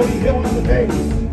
Jody Hill on the bass.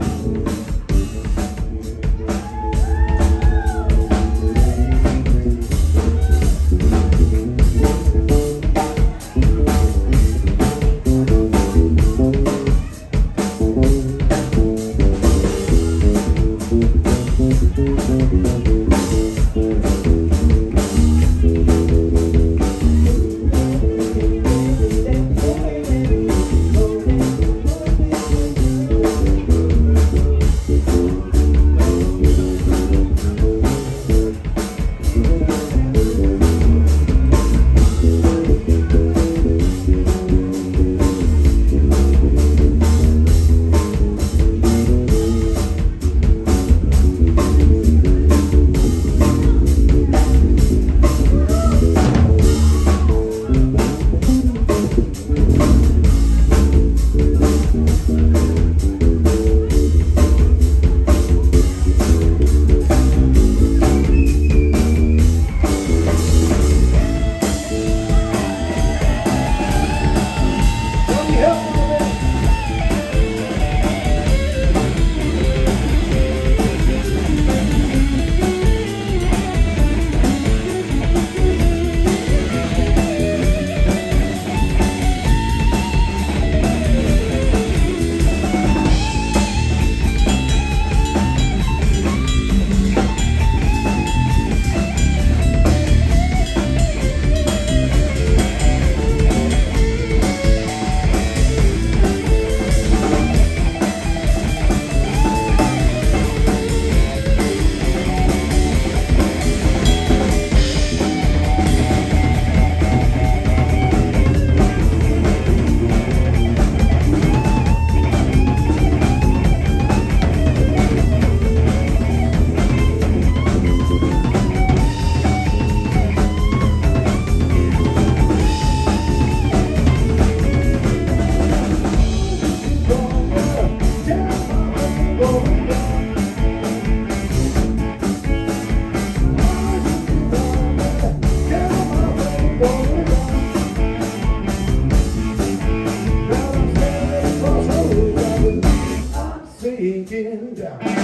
Sinking down.